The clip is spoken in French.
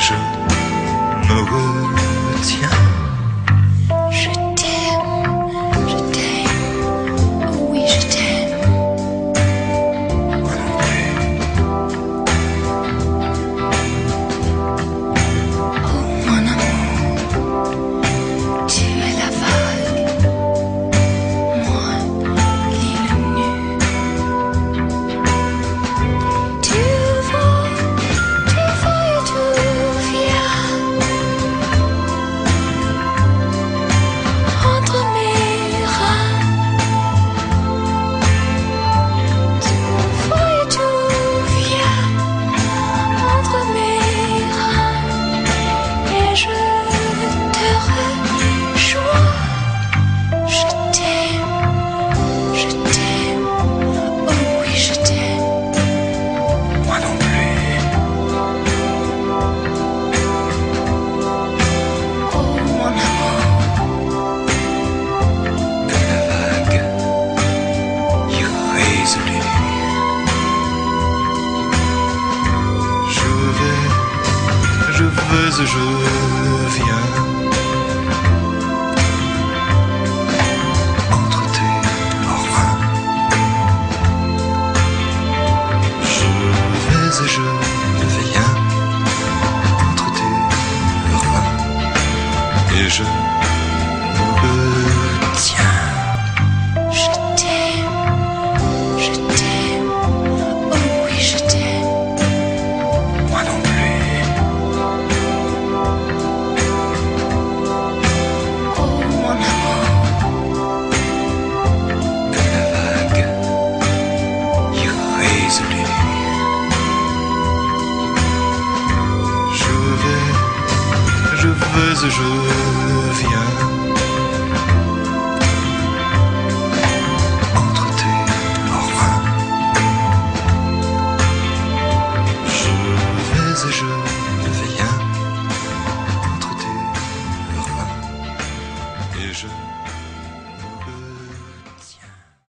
Asia je viens. brise, je viens. Entre tes orpins. Je vais et je viens. Entre tes orpins. Et je.